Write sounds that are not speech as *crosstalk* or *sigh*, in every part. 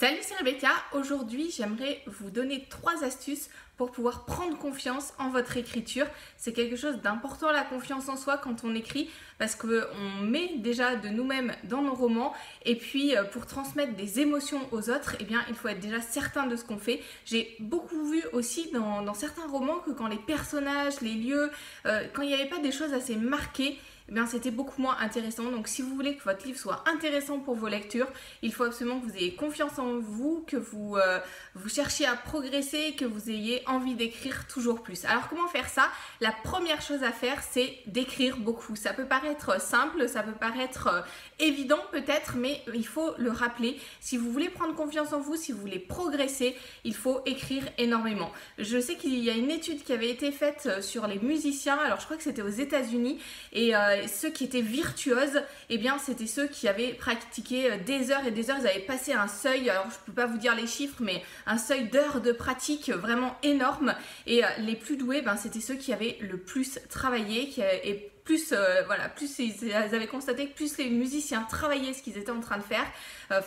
Salut, c'est Rebecca. Aujourd'hui, j'aimerais vous donner trois astuces pour pouvoir prendre confiance en votre écriture. C'est quelque chose d'important la confiance en soi quand on écrit parce qu'on met déjà de nous-mêmes dans nos romans et puis euh, pour transmettre des émotions aux autres, eh bien il faut être déjà certain de ce qu'on fait. J'ai beaucoup vu aussi dans, certains romans que quand les personnages, les lieux, euh, quand il n'y avait pas des choses assez marquées, eh bien c'était beaucoup moins intéressant. Donc si vous voulez que votre livre soit intéressant pour vos lectures, il faut absolument que vous ayez confiance en vous, que vous, euh, vous cherchiez à progresser, que vous ayez envie d'écrire toujours plus. Alors comment faire ça? La première chose à faire, c'est d'écrire beaucoup. Ça peut paraître simple, ça peut paraître euh, évident peut-être, mais il faut le rappeler. Si vous voulez prendre confiance en vous, si vous voulez progresser, il faut écrire énormément. Je sais qu'il y a une étude qui avait été faite euh, sur les musiciens, alors je crois que c'était aux États-Unis, et ceux qui étaient virtuoses, eh bien c'était ceux qui avaient pratiqué euh, des heures et des heures, ils avaient passé un seuil, alors je ne peux pas vous dire les chiffres, mais un seuil d'heures de pratique vraiment énorme. Et euh, les plus doués, ben, c'était ceux qui avaient le plus travaillé, et plus, euh, voilà, plus ils, avaient constaté que plus les musiciens travaillaient ce qu'ils étaient en train de faire, euh,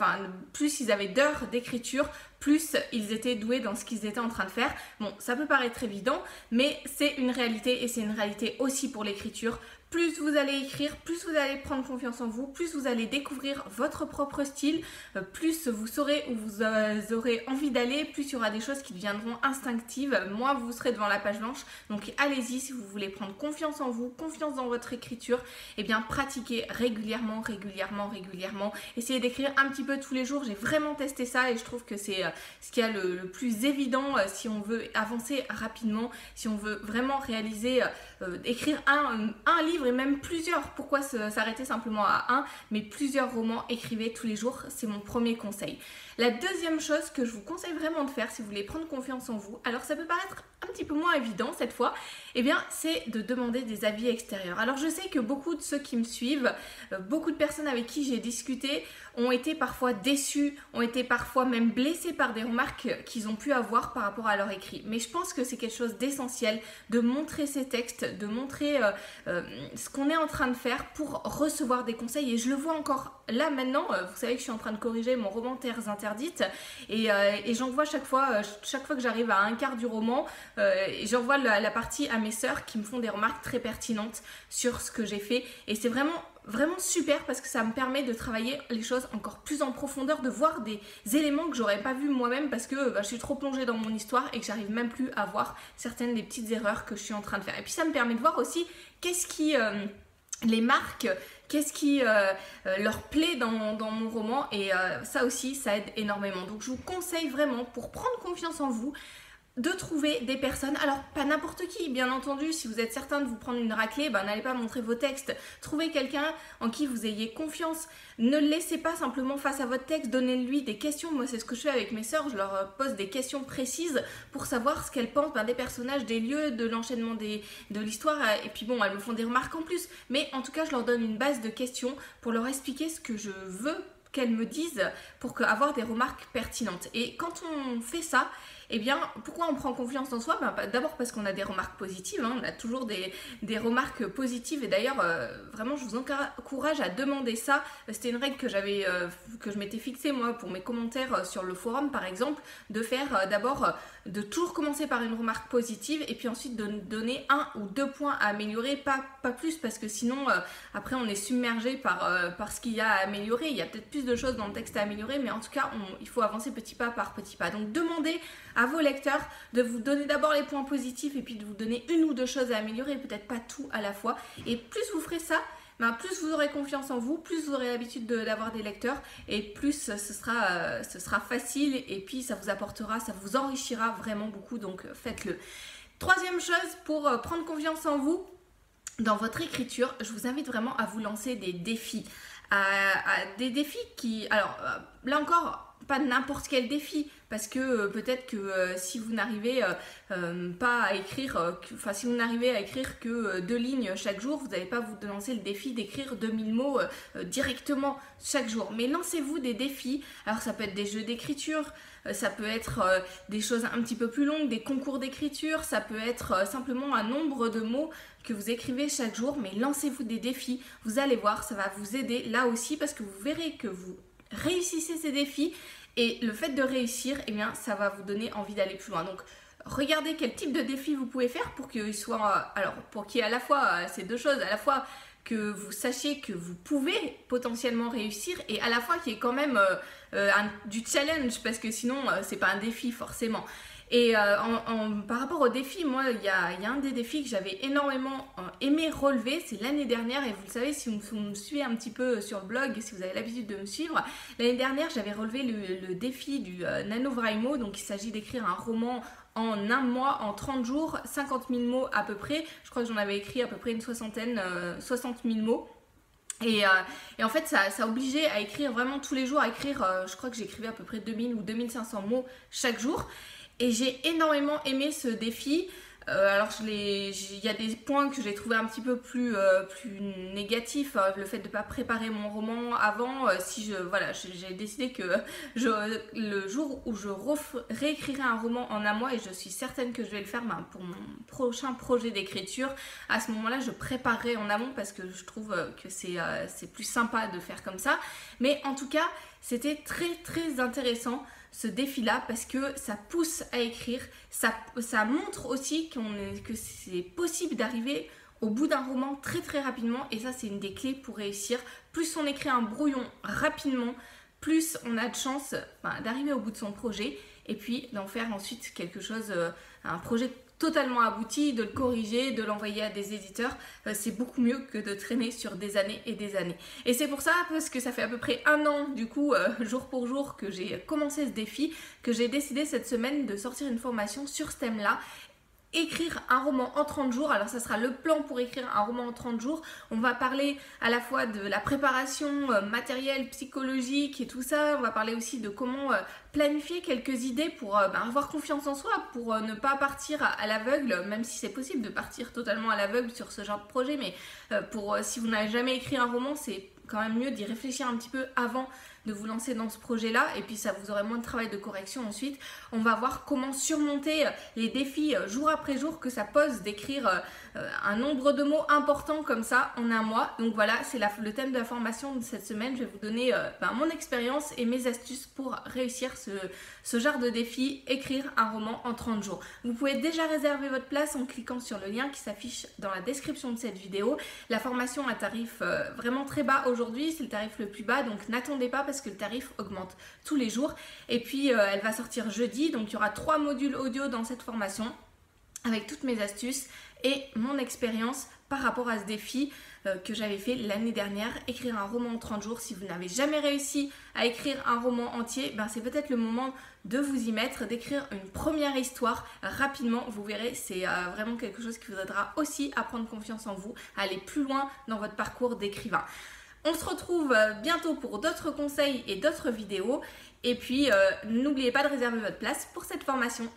plus ils avaient d'heures d'écriture, plus ils étaient doués dans ce qu'ils étaient en train de faire. Bon, ça peut paraître évident, mais c'est une réalité et c'est une réalité aussi pour l'écriture. Plus vous allez écrire, plus vous allez prendre confiance en vous, plus vous allez découvrir votre propre style, euh, plus vous saurez où vous aurez envie d'aller, plus il y aura des choses qui deviendront instinctives, moins vous serez devant la page blanche. Donc allez-y si vous voulez prendre confiance en vous, confiance dans votre écriture, et eh bien pratiquez régulièrement, régulièrement, régulièrement. Essayez d'écrire un petit peu tous les jours. J'ai vraiment testé ça et je trouve que c'est euh, ce qui est le, le, plus évident euh, si on veut avancer rapidement, si on veut vraiment réaliser, euh, écrire un, un, livre et même plusieurs. Pourquoi s'arrêter simplement à un, mais plusieurs romans, écrivez tous les jours. C'est mon premier conseil. La deuxième chose que je vous conseille vraiment de faire si vous voulez prendre confiance en vous, alors ça peut paraître un petit peu moins évident cette fois, eh bien c'est de demander des avis extérieurs. Alors je sais que beaucoup de ceux qui me suivent, euh, beaucoup de personnes avec qui j'ai discuté ont été parfois déçus, ont été parfois même blessés par des remarques qu'ils ont pu avoir par rapport à leur écrit. Mais je pense que c'est quelque chose d'essentiel de montrer ces textes, de montrer euh, euh, ce qu'on est en train de faire pour recevoir des conseils. Et je le vois encore là maintenant, vous savez que je suis en train de corriger mon roman Terres interdites et, j'en vois chaque fois, chaque fois que j'arrive à un quart du roman, j'envoie la, la partie mes sœurs qui me font des remarques très pertinentes sur ce que j'ai fait. Et c'est vraiment vraiment super parce que ça me permet de travailler les choses encore plus en profondeur, de voir des éléments que j'aurais pas vu moi-même parce que bah, je suis trop plongée dans mon histoire et que j'arrive même plus à voir certaines des petites erreurs que je suis en train de faire. Et puis ça me permet de voir aussi qu'est-ce qui euh, les marques, qu'est-ce qui euh, euh, leur plaît dans, mon roman et ça aussi ça aide énormément. Donc je vous conseille vraiment pour prendre confiance en vous de trouver des personnes, alors pas n'importe qui, bien entendu, si vous êtes certain de vous prendre une raclée, ben, n'allez pas montrer vos textes. Trouvez quelqu'un en qui vous ayez confiance. Ne laissez pas simplement face à votre texte, donnez-lui des questions. Moi, c'est ce que je fais avec mes sœurs, je leur euh, pose des questions précises pour savoir ce qu'elles pensent ben, des personnages, des lieux, de l'enchaînement de l'histoire. Et puis bon, elles me font des remarques en plus. Mais en tout cas, je leur donne une base de questions pour leur expliquer ce que je veux qu'elles me disent pour avoir des remarques pertinentes. Et quand on fait ça, eh bien, pourquoi on prend confiance en soi? Ben, D'abord parce qu'on a des remarques positives, hein. on a toujours des, remarques positives. Et d'ailleurs, euh, vraiment, je vous encourage à demander ça. C'était une règle que j'avais, euh, que je m'étais fixée moi pour mes commentaires euh, sur le forum, par exemple, de faire d'abord, de toujours commencer par une remarque positive et puis ensuite de donner un ou deux points à améliorer, pas, pas plus, parce que sinon, après, on est submergé par, par ce qu'il y a à améliorer. Il y a peut-être plus de choses dans le texte à améliorer, mais en tout cas, il faut avancer petit pas par petit pas. Donc, demandez à vos lecteurs de vous donner d'abord les points positifs et puis de vous donner une ou deux choses à améliorer, peut-être pas tout à la fois. Et plus vous ferez ça, ben plus vous aurez confiance en vous, plus vous aurez l'habitude d'avoir des lecteurs et plus ce sera, euh, ce sera facile et puis ça vous apportera, ça vous enrichira vraiment beaucoup. Donc euh, faites-le. Troisième chose pour euh, prendre confiance en vous, dans votre écriture, je vous invite vraiment à vous lancer des défis. À, des défis qui... Alors là encore, pas n'importe quel défi parce que euh, peut-être que euh, si vous n'arrivez euh, pas à écrire, enfin si vous n'arrivez à écrire que deux lignes chaque jour, vous n'allez pas vous lancer le défi d'écrire 2000 mots directement chaque jour. Mais lancez-vous des défis. Alors ça peut être des jeux d'écriture, ça peut être des choses un petit peu plus longues, des concours d'écriture, ça peut être simplement un nombre de mots que vous écrivez chaque jour, mais lancez-vous des défis. Vous allez voir, ça va vous aider là aussi parce que vous verrez que vous réussissez ces défis Et le fait de réussir, eh bien, ça va vous donner envie d'aller plus loin. Donc, regardez quel type de défi vous pouvez faire pour qu'il soit, alors pour qu'il y ait à la fois euh, ces deux choses, à la fois que vous sachiez que vous pouvez potentiellement réussir et à la fois qu'il y ait quand même euh, euh, du challenge parce que sinon c'est pas un défi forcément. Et par rapport au défi, moi, il y a, un des défis que j'avais énormément aimé relever, c'est l'année dernière, et vous le savez, si vous, me suivez un petit peu sur le blog, si vous avez l'habitude de me suivre, l'année dernière, j'avais relevé le, défi du NaNoWriMo, donc il s'agit d'écrire un roman en un mois, en 30 jours, 50 000 mots à peu près. Je crois que j'en avais écrit à peu près une soixantaine, 60 euh, 000 mots. Et, euh, en fait, ça, ça obligeait à écrire vraiment tous les jours, à écrire, euh, je crois que j'écrivais à peu près 2000 ou 2500 mots chaque jour. Et j'ai énormément aimé ce défi. Euh, alors, il y a des points que j'ai trouvé un petit peu plus, euh, plus négatifs. Euh, le fait de ne pas préparer mon roman avant. si je, voilà, j'ai décidé que le jour où je réécrirai un roman en un mois, et je suis certaine que je vais le faire ben, pour mon prochain projet d'écriture, à ce moment-là, je préparerai en amont parce que je trouve que c'est plus sympa de faire comme ça. Mais en tout cas, c'était très très intéressant ce défi-là parce que ça pousse à écrire, ça, montre aussi que c'est possible d'arriver au bout d'un roman très très rapidement et ça c'est une des clés pour réussir. Plus on écrit un brouillon rapidement, plus on a de chance d'arriver au bout de son projet et puis d'en faire ensuite quelque chose, euh, un projet totalement abouti, de le corriger, de l'envoyer à des éditeurs, euh, c'est beaucoup mieux que de traîner sur des années et des années. Et c'est pour ça, parce que ça fait à peu près un an, du coup, euh, *laughs* jour pour jour, que j'ai commencé ce défi, que j'ai décidé cette semaine de sortir une formation sur ce thème-là écrire un roman en 30 jours. Alors ça sera le plan pour écrire un roman en 30 jours. On va parler à la fois de la préparation euh, matérielle, psychologique et tout ça. On va parler aussi de comment euh, planifier quelques idées pour euh, bah, avoir confiance en soi, pour ne pas partir à, l'aveugle, même si c'est possible de partir totalement à l'aveugle sur ce genre de projet. Mais pour si vous n'avez jamais écrit un roman, c'est quand même mieux d'y réfléchir un petit peu avant de vous lancer dans ce projet-là et puis ça vous aurez moins de travail de correction ensuite. On va voir comment surmonter les défis euh, jour après jour que ça pose d'écrire euh, euh, un nombre de mots important comme ça en un mois. Donc voilà, c'est le thème de la formation de cette semaine. Je vais vous donner ben, mon expérience et mes astuces pour réussir ce, ce genre de défi, écrire un roman en 30 jours. Vous pouvez déjà réserver votre place en cliquant sur le lien qui s'affiche dans la description de cette vidéo. La formation un tarif vraiment très bas aujourd'hui, c'est le tarif le plus bas, donc n'attendez pas parce que le tarif augmente tous les jours. Et puis euh, elle va sortir jeudi, donc il y aura trois modules audio dans cette formation avec toutes mes astuces et mon expérience par rapport à ce défi euh, que j'avais fait l'année dernière, écrire un roman en 30 jours. Si vous n'avez jamais réussi à écrire un roman entier, ben c'est peut-être le moment de vous y mettre, d'écrire une première histoire rapidement. Vous verrez, c'est euh, vraiment quelque chose qui vous aidera aussi à prendre confiance en vous, à aller plus loin dans votre parcours d'écrivain. On se retrouve euh, bientôt pour d'autres conseils et d'autres vidéos. Et puis, euh, n'oubliez pas de réserver votre place pour cette formation.